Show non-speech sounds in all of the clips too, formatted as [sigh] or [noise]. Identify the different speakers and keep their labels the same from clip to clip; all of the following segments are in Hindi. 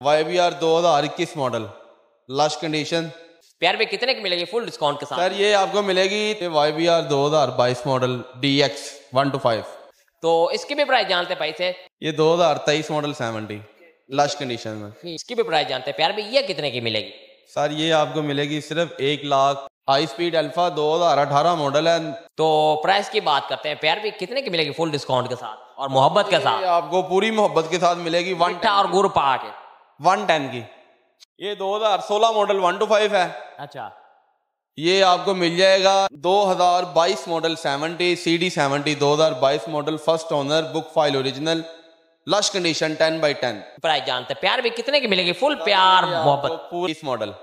Speaker 1: वाई बी आर दो हज़ार इक्कीस मॉडल लश कंडीशन
Speaker 2: प्यार भी कितने की मिलेगी फुल डिस्काउंट के साथ?
Speaker 1: सर ये आपको मिलेगी वाई बी आर दो हज़ार बाईस model D X one two five
Speaker 2: तो इसकी भी प्राइस जानते हैं पैसे
Speaker 1: ये दो हज़ार तेईस मॉडल सेवेंटी लश कंडीशन में.
Speaker 2: इसकी भी प्राइस जानते हैं। प्यार भी ये कितने की मिलेगी?
Speaker 1: सर ये आपको मिलेगी सिर्फ़ एक लाख. हाई स्पीड अल्फ़ा दो हज़ार अठारह मॉडल है.
Speaker 2: तो प्राइस की बात करते हैं। प्यार भी कितने की मिलेगी फुल डिस्काउंट के साथ और मोहब्बत के साथ?
Speaker 1: आपको पूरी मोहब्बत के साथ मिलेगी वन
Speaker 2: और गुड़ पा के
Speaker 1: वन टेन की ये दो हज़ार सोलह मॉडल वन टू फाइव है।
Speaker 2: अच्छा।
Speaker 1: ये आपको मिल जाएगा 2022 मॉडल 70 सी डी सेवेंटी दो हज़ार बाईस model first owner book file original lush condition 10 by 10
Speaker 2: price जानते हैं प्यार भी कितने की मिलेगी? फुल प्यार मोहब्बत।
Speaker 1: पूरी इस मॉडल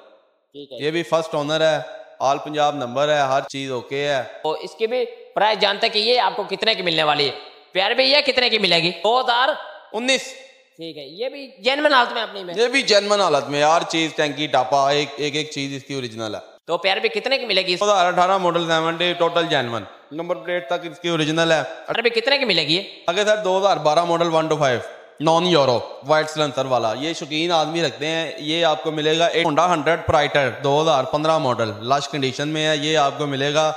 Speaker 1: ये भी फ़र्स्ट ओनर है ऑल पंजाब नंबर है हर चीज़ ओके है।
Speaker 2: तो इसकी भी प्राइस जानते हैं कि ये आपको कितने की मिलने वाली है? प्यार भी ये कितने की मिलेगी? दो हज़ार
Speaker 1: उन्नीस।
Speaker 2: ठीक है ये भी जेनवन हालत में अपनी में
Speaker 1: ये भी जर्मन हालत में हर चीज़ टैंकी टापा एक एक एक चीज़ इसकी ओरिजिनल है।
Speaker 2: तो प्यार भी कितने की मिलेगी
Speaker 1: दो हज़ार अठारह model seventy total genuine number plate तक इसकी ओरिजिनल है।
Speaker 2: प्यार भी कितने की मिलेगी
Speaker 1: आगे sir 2012 model one two five non Euro white silencer वाला। ये शौकीन आदमी रखते हैं ये आपको मिलेगा एक Honda hundred Pridor 2015 model last condition में है ये आपको मिलेगा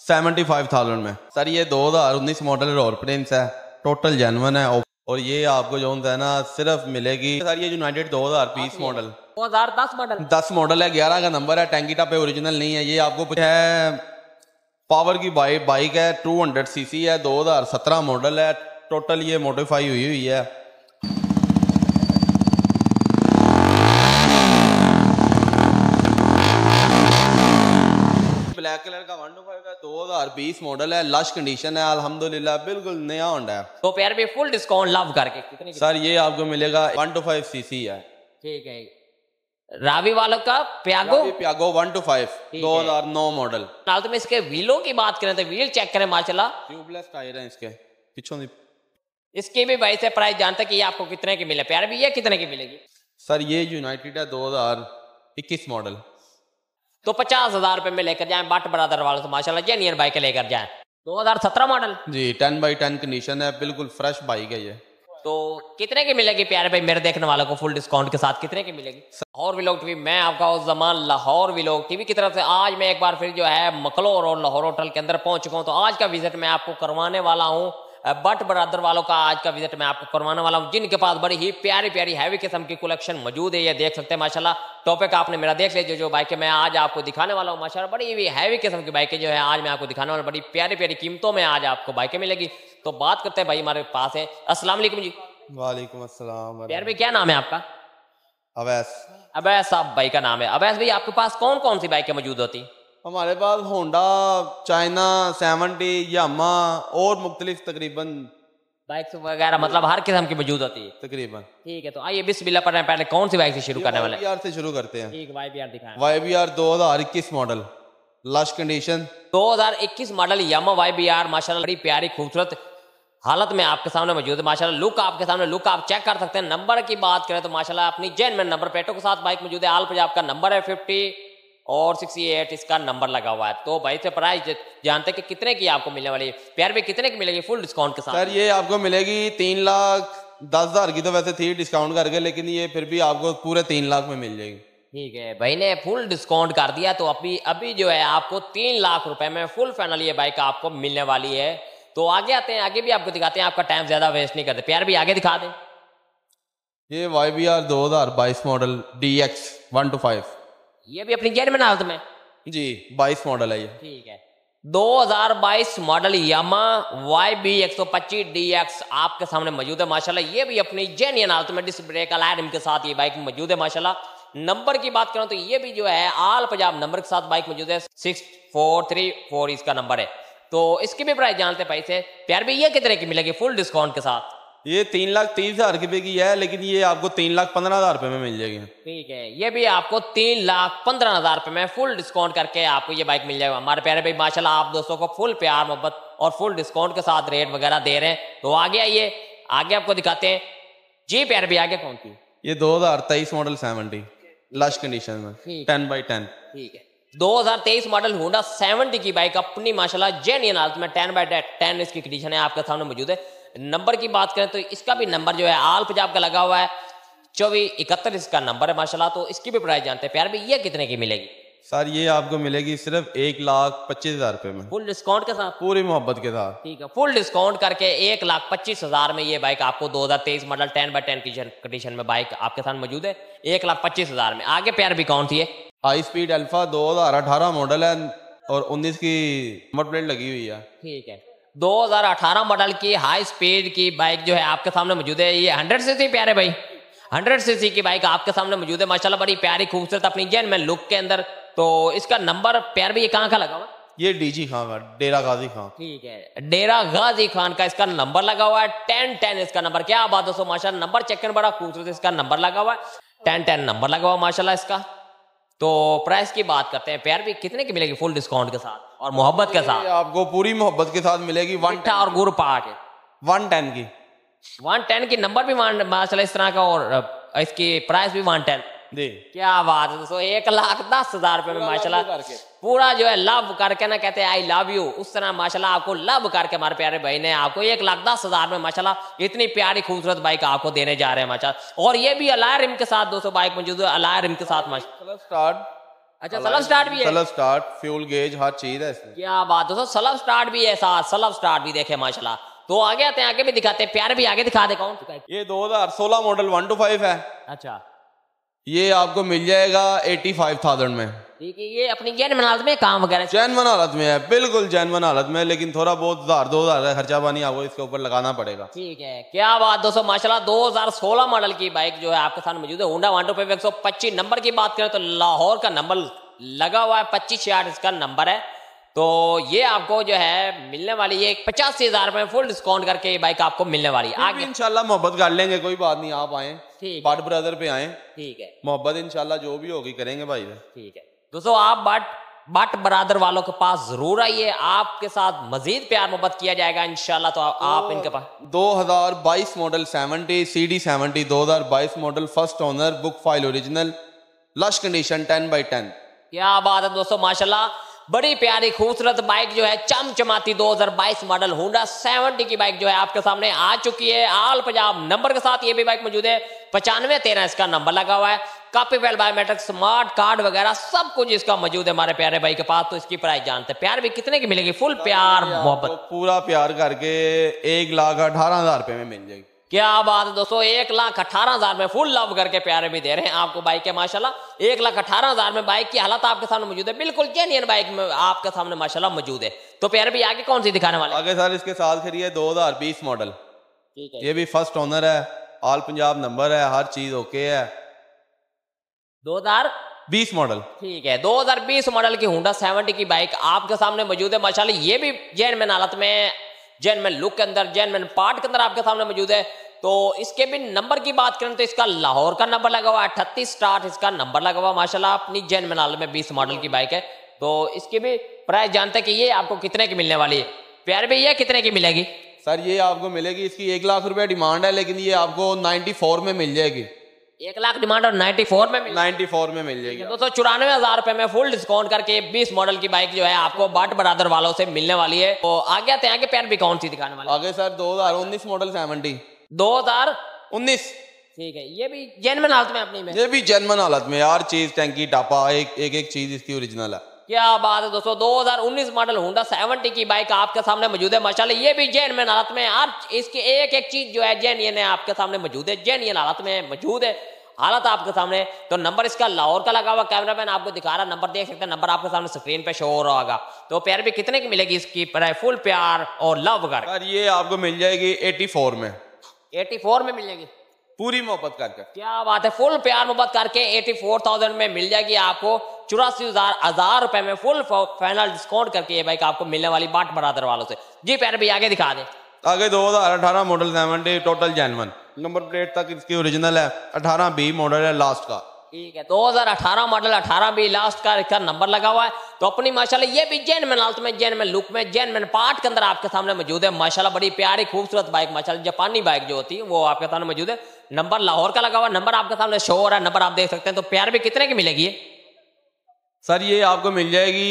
Speaker 1: 75,000 में। सर ये 2019 मॉडल रोल प्रिंस है टोटल जेनवन है। और ये आपको जो है ना सिर्फ़ मिलेगी सर ये यूनाइटेड 2000 पीस मॉडल
Speaker 2: दो हज़ार दस मॉडल
Speaker 1: दस मॉडल है ग्यारह का नंबर है टैंकी टापे ओरिजिनल नहीं है। ये आपको है पावर की बाइक बाइक है टू हंड्रेड सी सी है दो हज़ार सत्रह मॉडल है टोटल ये मोडिफाई हुई हुई है ब्लैक कलर का वन टू फाइव का दो हज़ार बीस मॉडल है लश कंडीशन है अल्हम्दुलिल्लाह बिल्कुल नया होंडा है।
Speaker 2: तो प्यार भी फुल डिस्काउंट लव करके कितने
Speaker 1: सर ये आपको मिलेगा one two five C C है।
Speaker 2: ठीक है। रावी वालों का Piaggio
Speaker 1: Piaggio one two five दो। हज़ार नौ मॉडल
Speaker 2: नाल तो में इसके व्हीलों की बात करें तो व्हील चेक करें माशाल्लाह।
Speaker 1: ट्यूबलेस टायर है इसके पिछों दी।
Speaker 2: इसकी भी वैसे प्राइस जानते कि ये आपको कितने की मिले। प्यार भी ये कितने की मिलेगी?
Speaker 1: सर ये यूनाइटेड है 2021 मॉडल
Speaker 2: तो पचास हज़ार रुपए में लेकर जाए बट ब्रदर वाले तो माशाल्लाह जेनियर बाइक लेकर जाएँ। 2017 model
Speaker 1: ji ten by ten condition है बिल्कुल फ्रेश बाइक है ये।
Speaker 2: तो कितने की मिलेगी प्यारे भाई मेरे देखने वालों को फुल डिस्काउंट के साथ? कितने की मिलेगी? और विलोक टीवी मैं आपका उस जमान लाहौर विलोक टीवी की तरफ़ से आज मैं एक बार फिर जो है मकलोर और लाहौर होटल के अंदर पहुँच चुका हूँ। तो आज का विज़िट मैं आपको करवाने वाला हूँ। बट ब्रदर वालों का आज का विज़िट मैं आपको करवाने वाला हूँ। जिनके पास बड़ी ही प्यारी प्यारी हैवी किस्म की कलेक्शन मौजूद है ये देख सकते हैं माशाल्लाह। टॉपिक आपने मेरा देख लीजिए जो बाइकें मैं आज आपको दिखाने वाला हूँ माशाल्लाह। बड़ी ही हैवी किस्म की बाइकें जो है आज मैं आपको दिखाने वाला हूँ। बड़ी प्यारी प्यारी कीमतों में आज आपको बाइकें मिलेगी। तो बात करते हैं भाई हमारे पास है। असला जी।
Speaker 1: वालेकुम
Speaker 2: भाई क्या नाम है आपका?
Speaker 1: अवैस।
Speaker 2: अवैस साहब भाई का नाम है। अवैस भाई आपके पास कौन कौन सी बाइकें मौजूद होती?
Speaker 1: हमारे पास होंडा चाइना सेवेंटी यामा और मुख्तलिफ़ तकरीबन
Speaker 2: बाइक्स वगैरह मतलब हर किस्म की मौजूद होती है।
Speaker 1: तकरीबन।
Speaker 2: ठीक है तो आइए बिस्मिल्लाह पढ़ रहे पहले कौन सी बाइक से शुरू करने वाले हैं?
Speaker 1: से शुरू करते हैं।
Speaker 2: ठीक वाई बी आर दिखाएँ।
Speaker 1: वाई बी आर दो हज़ार इक्कीस model lush condition.
Speaker 2: 2021 model Yamaha Y B R माशाल्लाह बड़ी प्यारी खूबसूरत हालत में आपके सामने मौजूद है। माशाल्लाह लुक आपके सामने लुक आप चेक कर सकते हैं। नंबर की बात करें तो माशाल्लाह अपनी जैन में नंबर प्लेटों के साथ बाइक मौजूद है। आल पंजाब का नंबर है फिफ्टी और सिक्सटी एट इसका नंबर लगा हुआ है। तो भाई से प्राइस जानते हैं कि कितने की आपको मिलने वाली है? प्यार भी कितने की मिलेगी? फुल डिस्काउंट के साथ।
Speaker 1: सर ये आपको मिलेगी तीन लाख दस हज़ार की तो वैसे थी डिस्काउंट करके लेकिन ये फिर भी आपको पूरे तीन लाख में मिल जाएगी।
Speaker 2: ठीक है भाई ने फुल डिस्काउंट कर दिया तो अभी अभी जो है आपको तीन लाख रुपए में फुल फाइनल ये बाइक आपको मिलने वाली है। तो आगे आते हैं आगे भी आपको दिखाते हैं आपका टाइम ज़्यादा वेस्ट नहीं करते। प्यार भी आगे दिखा दें।
Speaker 1: ये वाई बी आर दो हज़ार बाईस model D X one two five
Speaker 2: ये भी अपनी जेन में हालत में।
Speaker 1: जी बाईस मॉडल है ये।
Speaker 2: ठीक है। 2022 मॉडल यामा वाई बी एक सौ पच्चीस डी एक्स आपके सामने मौजूद है माशाल्लाह। ये भी अपनी जेनियन हालत में डिस्क ब्रेक अलार्म के साथ ये बाइक मौजूद है माशाल्लाह। नंबर की बात करें तो ये भी जो है आल पंजाब नंबर के साथ बाइक मौजूद है सिक्स फोर थ्री फोर इसका नंबर है। तो इसकी भी प्राइस जानते हैं पैसे प्यार भी ये कितने की मिलेगी? फुल डिस्काउंट के साथ।
Speaker 1: ये तीन लाख तीस हज़ार रुपए की है लेकिन ये आपको तीन लाख पंद्रह हज़ार रुपए में मिल जाएगी।
Speaker 2: ठीक है ये भी आपको तीन लाख पंद्रह हज़ार रुपए में फुल डिस्काउंट करके आपको ये बाइक मिल जाएगा। हमारे प्यारे भाई माशाल्लाह आप दोस्तों को फुल प्यार मोहब्बत और फुल डिस्काउंट के साथ रेट वगैरह दे रहे हैं। तो आगे आइए आगे आपको दिखाते हैं। जी प्यारे भाई आगे कौन सी?
Speaker 1: ये दो हज़ार तेईस मॉडल सेवेंटी लश कंडीशन में टेन बाई टेन
Speaker 2: ठीक है। 2023 मॉडल होंडा 70 की बाइक अपनी माशाल्लाह जेन्युइन हालत में 10 बाय 10 इसकी कंडीशन है आपके सामने मौजूद है। नंबर की बात करें तो इसका भी नंबर जो है आल पंजाब का लगा हुआ है। चौबीस इकहत्तर इसका नंबर है माशाल्लाह तो इसकी भी प्राइस जानते हैं। प्यार भी ये कितने की मिलेगी?
Speaker 1: सर ये आपको मिलेगी सिर्फ़ एक लाख पच्चीस हज़ार रुपए में।
Speaker 2: फुल डिस्काउंट के साथ?
Speaker 1: पूरी मोहब्बत के साथ।
Speaker 2: ठीक है फुल डिस्काउंट करके एक लाख पच्चीस हज़ार में ये बाइक आपको 2023 मॉडल 10 बाई टेन कंडीशन में बाइक आपके साथ मौजूद है। एक लाख पच्चीस हज़ार में। आगे प्यार भी कौन थी है?
Speaker 1: हाई स्पीड अल्फ़ा दो हज़ार अठारह मॉडल है और उन्नीस की नंबर प्लेट लगी हुई है।
Speaker 2: ठीक है। 2018 मॉडल की हाई स्पीड की बाइक जो है आपके सामने मौजूद है। ये हंड्रेड सीसी प्यारे भाई। हंड्रेड सीसी की बाइक आपके सामने मौजूद है माशाल्लाह बड़ी प्यारी खूबसूरत अपनी जैन में लुक के अंदर। तो इसका नंबर प्यार भी ये कहाँ का लगा हुआ?
Speaker 1: ये डीजी खान का डेरा गाजी खान।
Speaker 2: ठीक है। डेरा गाजी खान का इसका नंबर लगा हुआ है। टेन टेन इसका नंबर क्या बात दोस्तों माशाल्लाह नंबर चेक करना बड़ा खूबसूरत इसका नंबर लगा हुआ है। टेन टेन नंबर लगा हुआ माशाल्लाह इसका। तो प्राइस की बात करते हैं। प्यार भी कितने की मिलेगी फुल डिस्काउंट के साथ और मोहब्बत के साथ?
Speaker 1: आपको पूरी मोहब्बत के साथ मिलेगी वन
Speaker 2: मिठा और गुड़ पा के
Speaker 1: वन टेन की।
Speaker 2: वन टेन की नंबर भी वन माशाल्लाह इस तरह का और इसकी प्राइस भी वन टेन
Speaker 1: जी
Speaker 2: क्या बात है दोस्तों एक लाख दस हज़ार रुपए में माशाल्लाह पूरा जो है लव करके ना कहते हैं आई लव यू उस तरह माशाल्लाह आपको लव करके हमारे प्यारे भाई ने आपको एक लाख दस हज़ार में माशाल्लाह इतनी प्यारी खूबसूरत बाइक आपको देने जा रहे हैं माशाल्लाह। और ये भी अलाय रिम के साथ दोस्तों बाइक मौजूद है अलाय रिम के साथ माशा
Speaker 1: स्टार्ट
Speaker 2: अच्छा सलब स्टार्ट भी है।
Speaker 1: सलफ स्टार्ट फ्यूल गेज हर चीज़ है
Speaker 2: क्या बात दोस्तों सलब स्टार्ट भी है साथ सलब स्टार्ट भी देखे माशाल्लाह। तो आगे आते हैं आगे भी दिखाते हैं प्यारे भी आगे दिखा दे कौन?
Speaker 1: ये 2016 मॉडल वन टू फाइव है।
Speaker 2: अच्छा।
Speaker 1: ये आपको मिल जाएगा एटी फाइव थाउज़ेंड में।
Speaker 2: ठीक है ये अपनी जैन मनाल में काम वगैरह
Speaker 1: जैनवन हालत में है बिल्कुल जैनवन हालत में लेकिन थोड़ा बहुत हज़ार दो हज़ार का खर्चा पानी आपको इसके ऊपर लगाना पड़ेगा।
Speaker 2: ठीक है क्या बात दोस्तों माशाल्लाह 2016 मॉडल की बाइक जो है आपके साथ मौजूद है होंडा वन टू एक सौ पच्चीस नंबर की बात करें तो लाहौर का नंबर लगा हुआ है पच्चीस छियाठ इसका नंबर है। तो ये आपको जो है मिलने वाली है पचासी हज़ार में फुल डिस्काउंट करके ये बाइक आपको मिलने वाली है। आगे
Speaker 1: इंशाल्लाह मोहब्बत कर लेंगे कोई बात नहीं आप आए।
Speaker 2: ठीक
Speaker 1: बट ब्रदर पे आए।
Speaker 2: ठीक है।
Speaker 1: मोहब्बत इनशाला जो भी होगी करेंगे भाई।
Speaker 2: ठीक है। दोस्तों आप बट बट बरादर वालों के पास ज़रूर आइए। आपके साथ मजीद प्यार मोहब्बत किया जाएगा इंशाल्लाह तो आप, आप इनके पास
Speaker 1: 2022 मॉडल 70 सी डी सेवेंटी दो हज़ार बाईस model first owner book file original lush condition 10 by 10
Speaker 2: क्या बात है दोस्तों माशाल्लाह। बड़ी प्यारी खूबसूरत बाइक जो है चमचमाती 2022 मॉडल होंडा 70 की बाइक जो है आपके सामने आ चुकी है। आल पंजाब नंबर के साथ ये भी बाइक मौजूद है। पचानवे तेरह इसका नंबर लगा हुआ है। काफ़ी वेल बायोमेट्रिक स्मार्ट कार्ड वगैरह सब कुछ इसका मौजूद है हमारे प्यारे भाई के पास। तो इसकी प्राइस जानते हैं। प्यार भी कितने की मिलेगी? फुल प्यार मोहब्बत।
Speaker 1: तो पूरा प्यार करके एक लाख अठारह हज़ार रुपए में मिल जाएगी।
Speaker 2: क्या बात है दोस्तों एक लाख अठारह हज़ार में फुल लव करके प्यारे भी दे रहे हैं आपको बाइक है माशाल्लाह। एक लाख अठारह हज़ार में बाइक की हालत आपके सामने मौजूद है। बिल्कुल जेन्यन बाइक में आपके सामने माशाल्लाह मौजूद है। तो प्यारे भी आगे कौन सी दिखाने वाले
Speaker 1: आगे सर इसके साथ फिर ये 2020 मॉडल
Speaker 2: ठीक है।
Speaker 1: ये भी फ़र्स्ट ओनर है। ऑल पंजाब नंबर है हर चीज़ ओके है।
Speaker 2: दो हज़ार?
Speaker 1: 20 मॉडल
Speaker 2: ठीक है 2020 मॉडल की हुंडा 70 की बाइक आपके सामने मौजूद है। माशाल्लाह ये भी जैनमैन हालत में जैनमैन लुक के अंदर जैनमैन पार्ट के अंदर आपके सामने मौजूद है। तो इसके भी नंबर की बात करें तो इसका लाहौर का नंबर लगा हुआ है अठतीस स्टार्ट इसका नंबर लगा हुआ माशाल्लाह अपनी जैनमैन हालत में 20 मॉडल की बाइक है। तो इसकी भी प्राइस जानते हैं कि ये आपको कितने की मिलने वाली है। प्यार भी ये कितने की मिलेगी?
Speaker 1: सर ये आपको मिलेगी इसकी एक लाख रुपए डिमांड है लेकिन ये आपको 94 में मिल जाएगी।
Speaker 2: एक लाख डिमांड और 94 में मिल
Speaker 1: 94 में मिल जाएगी।
Speaker 2: दो सौ चौरानवे हज़ार रुपए में फुल डिस्काउंट करके 20 मॉडल की बाइक जो है आपको बाट बरादर वालों से मिलने वाली है। तो आगे आते हैं आगे प्यार भी कौन सी दिखाने वाले
Speaker 1: आगे सर 2019 मॉडल 70
Speaker 2: दो हज़ार
Speaker 1: 19
Speaker 2: ठीक है। ये भी जैनमन हालत में अपनी में
Speaker 1: ये भी जर्मन हालत में हर चीज़ टैंकी टापा एक एक एक चीज़ इसकी ओरिजिनल है।
Speaker 2: क्या बात है दोस्तों 2019 मॉडल होंडा 70 की बाइक आपके सामने मौजूद है। माशाल्लाह ये भी जैनमन हालत में हर इसकी एक एक चीज़ जो है जैनियन है आपके सामने मौजूद है। जैनियन हालत में मौजूद है। हालत आपके सामने। तो नंबर इसका लाहौर का लगा हुआ कैमरा मैन आपको दिखा रहा नंबर देख सकते हैं नंबर आपके सामने स्क्रीन पे शो हो रहा होगा। तो प्यार भी कितने की मिलेगी इसकी फुल प्यार और लव कर
Speaker 1: ये आपको मिल जाएगी 84 में।
Speaker 2: 84 में मिल जाएगी?
Speaker 1: पूरी मोहब्बत करके।
Speaker 2: क्या बात है फुल प्यार मोहब्बत करके 84,000 में मिल जाएगी आपको। चौरासी हज़ार हज़ार रुपए में फुल फाइनल डिस्काउंट करके ये बाइक आपको मिलने वाली बाट बरादर वालों से। जी प्यार भी आगे दिखा दे।
Speaker 1: आगे 2018 model 70 total genuine number plate तक इसकी ओरिजिनल है 18 बी मॉडल है लास्ट का
Speaker 2: ठीक है 2018 मॉडल 18 भी लास्ट का इसका नंबर लगा हुआ है। तो अपनी माशाल्लाह ये भी जैन में हालत में जैन में लुक में जैन में पार्ट के अंदर आपके सामने मौजूद है। माशाल्लाह बड़ी प्यारी खूबसूरत बाइक माशाल्लाह जापानी बाइक जो होती है वो आपके सामने मौजूद है। नंबर लाहौर का लगा हुआ नंबर आपके सामने शो हो रहा है नंबर आप देख सकते हैं। तो प्यार भी कितने की मिलेगी
Speaker 1: सर ये आपको मिल जाएगी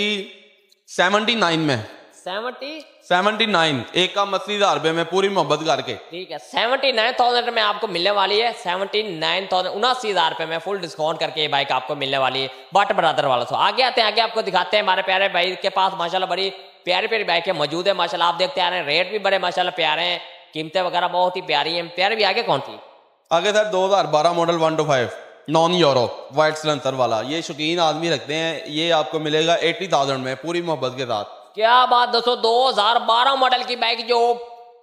Speaker 1: 79 में।
Speaker 2: सेवेंटी
Speaker 1: सेवेंटी नाइन एक काम अस्सी हज़ार रुपए में पूरी मोहब्बत करके।
Speaker 2: ठीक है सेवेंटी नाइन थाउज़ेंड में आपको मिलने वाली है सेवेंटी नाइन थाउज़ेंड उनासी हज़ार रुपए में फुल डिस्काउंट करके ये बाइक आपको मिलने वाली है बट ब्रदर वालों। से आगे आते हैं आगे आपको दिखाते हैं हमारे प्यारे भाई के पास माशाल्लाह बड़ी प्यारी प्यारी बाइक है मौजूद है माशाला आप देखते आ रहे हैं रेट भी बड़े माशाल्लाह प्यारे हैं कीमतें वगैरह बहुत ही प्यारी है प्यारे भी आगे कौन थी
Speaker 1: आगे sir 2012 model one two five non Euro white silencer वाला। ये शौकीन आदमी रखते हैं, ये आपको मिलेगा एट्टी थाउज़ेंड में, पूरी मोहब्बत के साथ।
Speaker 2: क्या बात दोस्तों 2012 मॉडल की बाइक जो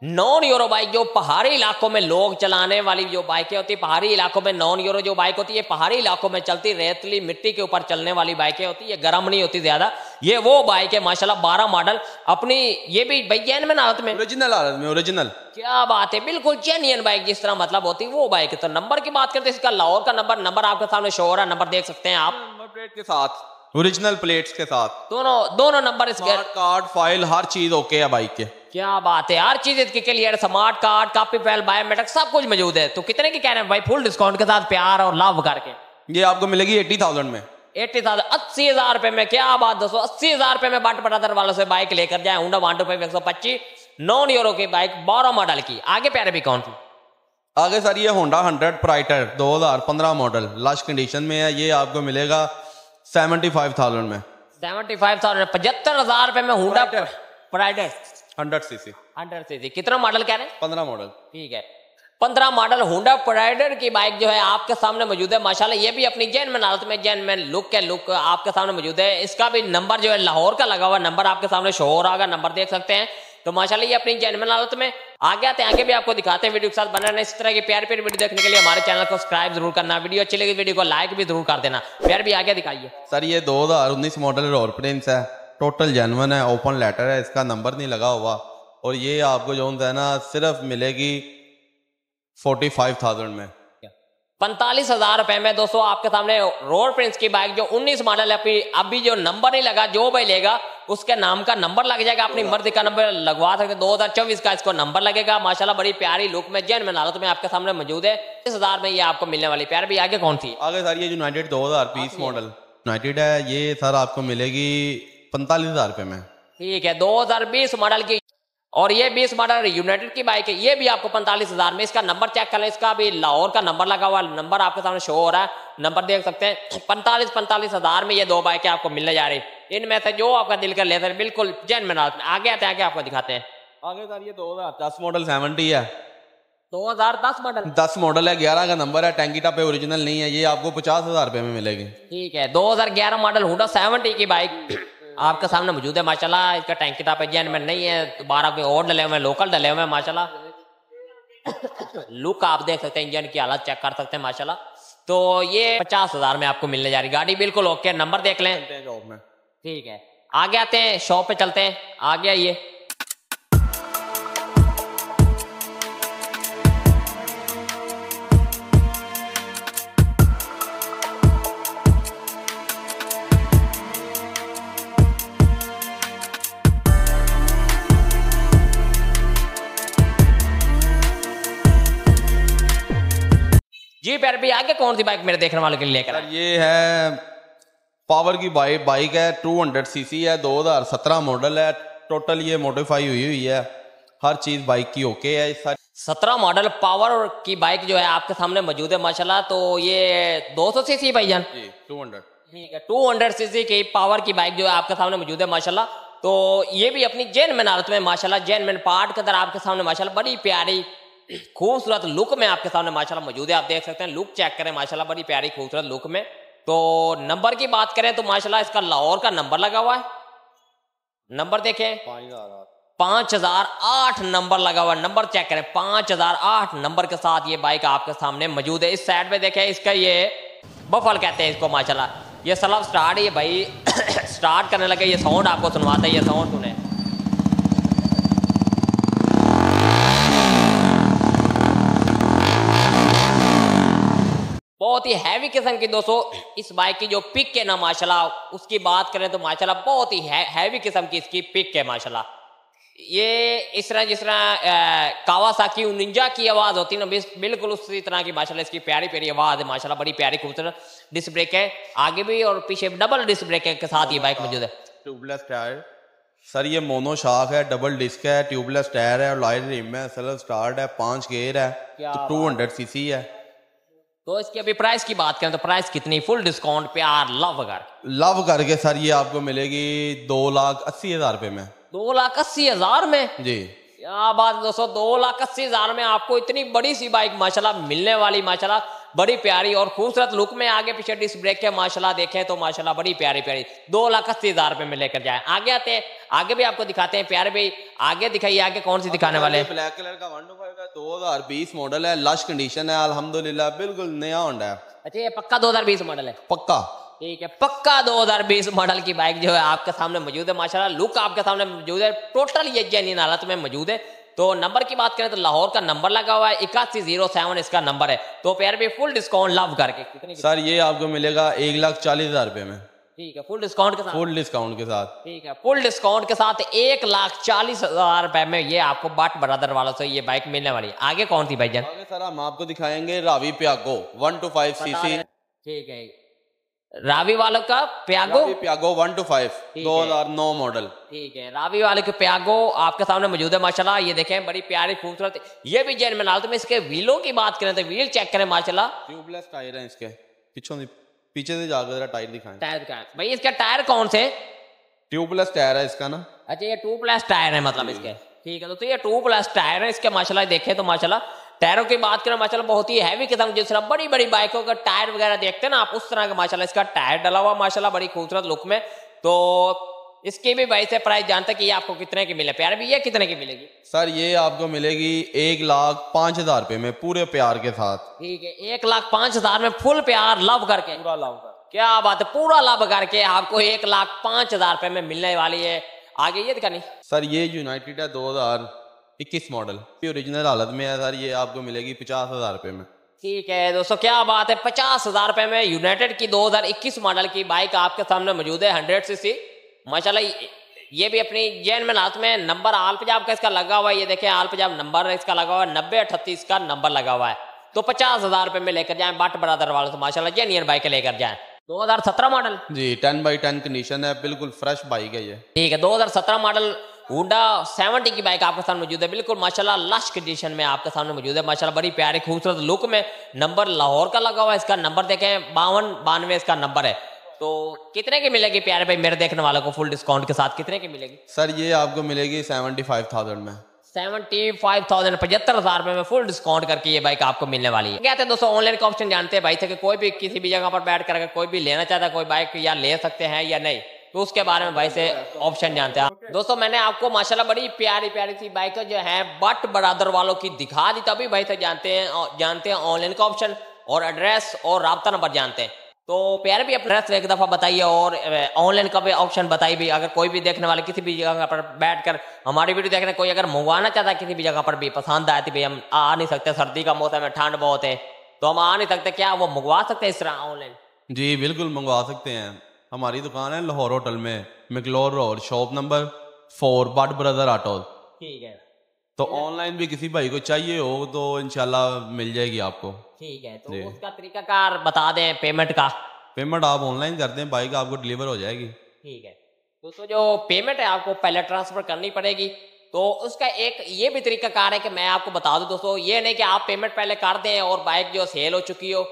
Speaker 2: नॉन यूरो बाइक जो पहाड़ी इलाकों में लोग चलाने वाली जो बाइकें होती है पहाड़ी इलाकों में नॉन यूरो जो बाइक होती है पहाड़ी इलाकों में चलती, रेतली मिट्टी के ऊपर चलने वाली बाइकें होती है गर्म नहीं होती ज़्यादा। ये वो बाइक है माशाल्लाह बारह मॉडल। अपनी ये भी भैया में हालत में।
Speaker 1: ओरिजिनल हालत में ओरिजिनल
Speaker 2: क्या बात है बिल्कुल जेन्यन बाइक जिस तरह मतलब होती है वो बाइक है। तो नंबर की बात करते हैं इसका लाहौर का नंबर नंबर आपके सामने शो हो रहा है नंबर देख सकते हैं आप।
Speaker 1: प्लेट के साथ ओरिजिनल प्लेट्स के साथ।
Speaker 2: दोनों दोनों नंबर इसके।
Speaker 1: कार्ड फ़ाइल हर चीज़ ओके है बाइक के।
Speaker 2: क्या बात है हर चीज़ इसकी clear smart card copy file biometric सब कुछ मौजूद है। तो कितने की कह रहे हैं भाई फुल डिस्काउंट के साथ प्यार और लाभ करके।
Speaker 1: ये आपको मिलेगी एट्टी थाउज़ेंड में।
Speaker 2: एट्टी थाउज़ेंड अस्सी हज़ार रुपए में क्या बात दोस्तों अस्सी हज़ार रुपए में बाट ब्रदर वालों से बाइक लेकर जाए हुडा वन टू फाइव एक सौ पच्चीस नॉन यूरो की बाइक बारह मॉडल की। आगे प्यारे भी कौन सी?
Speaker 1: आगे सर ये Honda hundred Pridor 2015 model last condition में है ये आपको मिलेगा सेवेंटी फाइव थाउज़ेंड में।
Speaker 2: सेवेंटी फाइव थाउज़ेंड पचहत्तर हज़ार रुपए में Honda Pridor
Speaker 1: hundred CC
Speaker 2: hundred CC कितना मॉडल कह रहे हैं?
Speaker 1: पंद्रह मॉडल।
Speaker 2: ठीक है। पंद्रह मॉडल हुडा प्राइडर की बाइक जो है आपके सामने मौजूद है। माशाल्लाह, ये भी अपनी जैन में हालत में जैन में लुक के लुक आपके सामने मौजूद है। इसका भी नंबर जो है लाहौर का लगा हुआ नंबर आपके सामने शो हो रहा होगा नंबर देख सकते हैं। तो माशाल्लाह, ये अपनी जैन में हालत में। आगे आते हैं, आगे भी आपको दिखाते हैं वीडियो के साथ। बना रहे इस तरह की प्यार प्यारी वीडियो देखने के लिए हमारे चैनल को सब्सक्राइब ज़रूर करना। वीडियो अच्छी लगी वीडियो को लाइक भी ज़रूर कर देना। प्यार भी आगे दिखाइए।
Speaker 1: सर, ये 2019 मॉडल रोल प्रिंस है। टोटल जेनवन है ओपन लेटर है, इसका नंबर नहीं लगा हुआ। और ये आपको जो है ना, सिर्फ़ मिलेगी फोर्टी फाइव थाउज़ेंड में।
Speaker 2: पैंतालीस हज़ार रुपए में दोस्तों आपके सामने रोड प्रिंस की बाइक जो 19 मॉडल है अभी जो नंबर नहीं लगा जो भाई लेगा उसके नाम का नंबर लग जाएगा अपनी मर्ज़ी का नंबर लगवा सकते दो हज़ार चौबीस का इसको नंबर लगेगा। माशाल्लाह बड़ी प्यारी लुक में जैन में हालत में आपके सामने मौजूद है। इस हज़ार में ये आपको मिलने वाली प्यार। भी आगे कौन थी
Speaker 1: आगे सर ये यूनाइटेड दो हज़ार बीस मॉडल यूनाइटेड है ये सर आपको मिलेगी पैंतालीस हज़ार रुपये में।
Speaker 2: ठीक है 2020 मॉडल की और ये 20 मॉडल यूनाइटेड की बाइक है ये भी आपको पैंतालीस हज़ार में। इसका नंबर चेक कर लें इसका भी लाहौर का नंबर लगा हुआ नंबर आपके सामने शो हो रहा है। नंबर देख सकते हैं पैंतालीस पैंतालीस हज़ार में ये दो बाइकें आपको मिलने जा रही है। इनमें से जो आपका दिल कर लेते बिल्कुल जैन में आगे आते आगे आपको दिखाते हैं।
Speaker 1: आगे सर ये दो हज़ार दस मॉडल सेवेंटी है।
Speaker 2: 2010 मॉडल
Speaker 1: दस मॉडल है ग्यारह का नंबर है टैंकी टप ओरिजिनल नहीं है। ये आपको पचास हज़ार रुपए में मिलेगी।
Speaker 2: ठीक है 2011 मॉडल हुडा 70 की बाइक। आपके सामने मौजूद है माशाल्लाह। इसका टैंकी टॉप जैन में नहीं है। बारह में और डले हुए हैं लोकल डले हुए हैं माशाल्लाह। लुक आप देख सकते हैं इंजन की हालत चेक कर सकते हैं माशाला तो ये पचास हज़ार में आपको मिलने जा रही गाड़ी बिल्कुल ओके नंबर देख लें। ठीक है। आगे आते हैं शॉप पे चलते हैं। आ गया जी पैर भी आगे कौन सी बाइक मेरे देखने वालों के लिए लेकर
Speaker 1: ये है पावर की बाइक बाइक है 200 सीसी है 2017 मॉडल है टोटल ये मॉडिफाई हुई हुई है। हर चीज़ बाइक की ओके है सर
Speaker 2: सत्रह मॉडल पावर की बाइक जो है आपके सामने मौजूद है माशाल्लाह तो ये 200 सीसी भाईजान?
Speaker 1: जी 200
Speaker 2: ठीक है 200 सीसी की पावर की बाइक जो है आपके सामने मौजूद है माशाल्लाह तो ये भी अपनी जैन मैन हालत में माशाल्लाह जैन मैन पार्ट के अंदर आपके सामने माशाल्लाह बड़ी प्यारी खूबसूरत लुक में आपके सामने माशाल्लाह मौजूद है। आप देख सकते हैं, लुक चेक करें, माशाल्लाह बड़ी प्यारी, खूबसूरत लुक में। तो नंबर की बात करें तो माशाल्लाह इसका लाहौर का नंबर लगा हुआ है। नंबर देखें। पाँच हज़ार आठ नंबर लगा हुआ नंबर चेक करें, पाँच हज़ार आठ नंबर के साथ ये बाइक आपके सामने मौजूद है। इस साइड में देखें, इसका ये बफल कहते हैं इसको, माशाल्लाह। ये सलाब स्टार्ट ये भाई [coughs] स्टार्ट करने लगे, ये साउंड आपको सुनवाता है, ये साउंड सुने। बहुत ही हैवी किस्म की दोस्तों इस बाइक की जो पिक है ना माशाल्लाह उसकी बात करें तो माशाल्लाह बहुत ही है, हैवी किस्म की इसकी पिक है माशाल्लाह। ये इस तरह जिस तरह कावासाकी निंजा की आवाज़ होती है ना बिल्कुल उसी तरह की माशाल्लाह इसकी प्यारी प्यारी आवाज़ है माशाल्लाह बड़ी प्यारी खूबसूरत डिस्क ब्रेक है। आगे भी और पीछे डबल डिस्क ब्रेक के साथ ये बाइक मौजूद है।
Speaker 1: ट्यूबलेस टायर सर ये मोनो शाख है डबल डिस्क है ट्यूबलेस टायर है लाइट रिम है सेलर स्टार्ट है पाँच गेयर है तो टू हंड्रेड सीसी है।
Speaker 2: तो इसकी अभी प्राइस की बात करें तो प्राइस कितनी? फुल डिस्काउंट प्यार लव कर
Speaker 1: लव करके सर ये आपको मिलेगी दो लाख अस्सी हज़ार रुपए में।
Speaker 2: दो लाख अस्सी हज़ार में?
Speaker 1: जी।
Speaker 2: क्या बात दोस्तों दो लाख अस्सी हज़ार में आपको इतनी बड़ी सी बाइक माशाल्लाह मिलने वाली माशाल्लाह। बड़ी प्यारी और खूबसूरत लुक में आगे पीछे डिस्क ब्रेक के माशाल्लाह देखें तो माशाल्लाह बड़ी प्यारी प्यारी। दो लाख अस्सी हज़ार रुपए में लेकर जाए। आगे आते हैं आगे भी आपको दिखाते हैं प्यारे भाई। आगे दिखाइए आगे कौन सी दिखाने वाले हैं?
Speaker 1: ब्लैक कलर का वन का दो हज़ार बीस मॉडल है लश कंडीशन है अल्हम्दुलिल्लाह बिल्कुल नया होंडा है।
Speaker 2: अच्छा ये पक्का 2020 मॉडल है?
Speaker 1: पक्का।
Speaker 2: ठीक है पक्का 2020 मॉडल की बाइक जो है आपके सामने मौजूद है माशाल्लाह लुक आपके सामने मौजूद है टोटल ये जेन्यन हालत में मौजूद है। तो नंबर की बात करें तो लाहौर का नंबर लगा हुआ है इक्यासी ज़ीरो सेवन इसका नंबर है। तो प्यार भी फुल डिस्काउंट लव करके कितने
Speaker 1: सर ये आपको मिलेगा एक लाख चालीस हज़ार रुपए में।
Speaker 2: ठीक है फुल डिस्काउंट के साथ।
Speaker 1: फुल डिस्काउंट के साथ।
Speaker 2: ठीक है फुल डिस्काउंट के साथ एक लाख चालीस हज़ार रुपए में ये आपको बट ब्रदर वालों से ये बाइक मिलने वाली है। आगे कौन सी भाईजान
Speaker 1: आगे सर हम आपको दिखाएँगे Ravi Piaggio one two five CC
Speaker 2: ठीक है रावी वालों का Piaggio?
Speaker 1: Piaggio one two five दो हज़ार नौ मॉडल
Speaker 2: ठीक है रावी वाले के प्यागो आपके सामने मौजूद है माशाल्लाह। ये देखें बड़ी प्यारी खूबसूरत। ये भी जैन में तो मैं इसके व्हीलों की बात करें तो व्हील चेक करें माशाल्लाह।
Speaker 1: ट्यूबलेस टायर है इसके। पिछों से पीछे से जाकर जरा टायर दिखाएँ।
Speaker 2: टायर का भाई इसका टायर कौन से?
Speaker 1: ट्यूबलेस टायर है इसका ना?
Speaker 2: अच्छा ये ट्यूबलेस टायर है मतलब इसके। ठीक है तो, तो ये टू प्लस टायर है इसके माशाल्लाह। देखे तो माशाल्लाह टायरों की बात करें माशाल्लाह बहुत ही हैवी किस्म जिस तरह बड़ी बड़ी बाइकों का टायर वगैरह देखते हैं ना आप उस तरह का माशाल्लाह इसका टायर डला हुआ माशाल्लाह बड़ी खूबसूरत लुक में। तो इसकी भी भाई से प्राइस जानते कि ये आपको कितने की मिले प्यार भी ये कितने की मिलेगी?
Speaker 1: सर ये आपको मिलेगी एक लाख पाँच हज़ार रुपए में पूरे प्यार के साथ।
Speaker 2: ठीक है एक लाख पाँच हज़ार में फुल प्यार लव करके। पूरा लव कर। क्या बात है पूरा लव करके आपको एक लाख पाँच हज़ार रुपए में मिलने वाली है। आगे ये दिखानी।
Speaker 1: सर ये यूनाइटेड है दो हज़ार इक्कीस मॉडल ओरिजिनल हालत में है सर ये आपको मिलेगी पचास हज़ार रुपए में।
Speaker 2: ठीक है दोस्तों क्या बात है? पचास हज़ार रुपए में यूनाइटेड की 2021 मॉडल की बाइक आपके सामने मौजूद है हंड्रेड सीसी माशाल्लाह ये- भी अपनी जैन में हाथ में नंबर आल पंजाब का इसका लगा हुआ है। ये देखें आल पंजाब नंबर इसका लगा हुआ है नब्बे अठतीस का नंबर लगा हुआ है। तो पचास हज़ार रुपए में लेकर जाए बट ब्रदर वालों से माशाल्लाह जेनियर बाइक लेकर जाए। 2017 model
Speaker 1: ji ten by ten condition है बिल्कुल फ्रेश बाइक है ये।
Speaker 2: ठीक है 2017 मॉडल हुडा 70 की बाइक आपके सामने मौजूद है। बिल्कुल माशाल्लाह लश कंडीशन में आपके सामने मौजूद है। माशाल्लाह बड़ी प्यारी खूबसूरत लुक में नंबर लाहौर का लगा हुआ है। इसका नंबर देखें बावन बानवे इसका नंबर है। तो कितने की मिलेगी प्यारे भाई मेरे देखने वालों को फुल डिस्काउंट के साथ? कितने की मिलेगी?
Speaker 1: सर ये आपको मिलेगी सेवेंटी फाइव थाउज़ेंड में।
Speaker 2: सेवेंटी फाइव थाउज़ेंड पचहत्तर हज़ार रुपए में फुल डिस्काउंट करके ये बाइक आपको मिलने वाली है। कहते हैं दोस्तों ऑनलाइन का ऑप्शन जानते हैं भाई थे कि कोई भी किसी भी जगह पर बैठ कर कोई भी लेना चाहता है कोई बाइक या ले सकते हैं या नहीं। तो उसके बारे में भाई से ऑप्शन जानते हैं। दोस्तों मैंने आपको माशाल्लाह बड़ी प्यारी प्यारी सी बाइक जो है बट बरादर वालों की दिखा दी तभी भाई से जानते हैं जानते हैं ऑनलाइन का ऑप्शन और एड्रेस और रबता नंबर जानते हैं। तो प्यारे भी अपना एड्रेस एक दफ़ा बताइए और ऑनलाइन का भी ऑप्शन बताइए भी अगर कोई भी देखने वाले किसी भी जगह पर बैठ कर हमारी वीडियो देखने कोई अगर मंगवाना चाहता है किसी भी जगह पर भी पसंद आए तो भाई हम आ नहीं सकते सर्दी का मौसम है ठंड बहुत है तो हम आ नहीं सकते क्या वो मंगवा सकते हैं इस तरह ऑनलाइन
Speaker 1: जी बिल्कुल मंगवा सकते हैं। हमारी दुकान है लाहौर होटल में McLeod road shop number four Butt brother auto.
Speaker 2: ठीक है।
Speaker 1: तो ऑनलाइन भी किसी भाई को चाहिए हो तो इंशाल्लाह मिल जाएगी आपको।
Speaker 2: ठीक है तो। उसका तरीकाकार बता दें पेमेंट का।
Speaker 1: पेमेंट आप ऑनलाइन कर दें बाइक आपको डिलीवर हो जाएगी।
Speaker 2: ठीक है। दोस्तों जो पेमेंट है आपको पहले ट्रांसफ़र करनी पड़ेगी। तो उसका एक ये भी तरीका कार है कि मैं आपको बता दूँ दोस्तों ये नहीं कि आप पेमेंट पहले कर दें और बाइक जो सेल हो चुकी हो।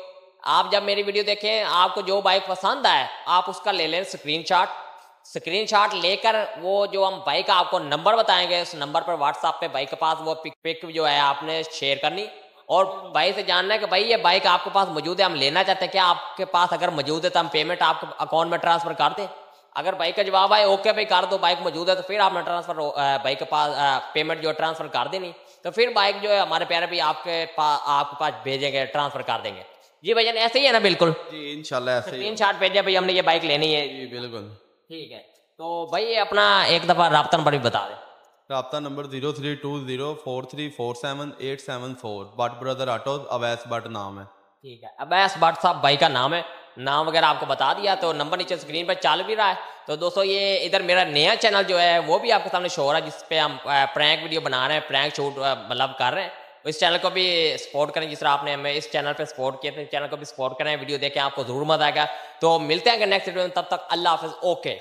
Speaker 2: आप जब मेरी वीडियो देखें, आपको जो बाइक पसंद आए, आप उसका ले लें स्क्रीनशॉट स्क्रीनशॉट लेकर वो जो हम बाइक का आपको नंबर बताएँगे, उस नंबर पर व्हाट्सएप पे बाइक के पास वो पिक पिक जो है आपने शेयर करनी। और भाई से जानना है कि भाई ये बाइक आपके पास मौजूद है, हम लेना चाहते हैं क्या आपके पास अगर मौजूद है तो हम पेमेंट आपके अकाउंट में ट्रांसफ़र कर दें। अगर बाइक का जवाब आए ओके भाई, कर दो बाइक मौजूद है तो फिर आपने ट्रांसफ़र बाइक के पास पेमेंट जो ट्रांसफ़र कर देनी। तो फिर बाइक जो है, हमारे प्यारे भी आपके पास आपके पास भेजेंगे ट्रांसफ़र कर देंगे। जी भैया ऐसे ही है ना बिल्कुल।
Speaker 1: जी ऐसे ही
Speaker 2: स्क्रीन शॉट भेजे भाई हमने ये बाइक लेनी है।
Speaker 1: जी बिल्कुल।
Speaker 2: ठीक है। तो भाई अपना एक दफ़ा रबता नंबर भी बता दें।
Speaker 1: रबता number zero three two zero four three four seven eight seven four Butt brother auto Awais Butt नाम है।
Speaker 2: ठीक है। अबैस भट्ट साहब भाई का नाम है। नाम वगैरह आपको बता दिया तो नंबर नीचे स्क्रीन पर चल भी रहा है। तो दोस्तों ये इधर मेरा नया चैनल जो है वो भी आपके सामने शो हो रहा है जिसपे हम प्रैंक वीडियो बना रहे हैं प्रैंक शूट मतलब कर रहे हैं। इस चैनल को भी सपोर्ट करें, जिस तरह आपने हमें इस चैनल पे सपोर्ट किया तो चैनल को भी सपोर्ट करें वीडियो देखें आपको ज़रूर मज़ा आएगा। तो मिलते हैं नेक्स्ट वीडियो में, तब तक अल्लाह हाफिज ओके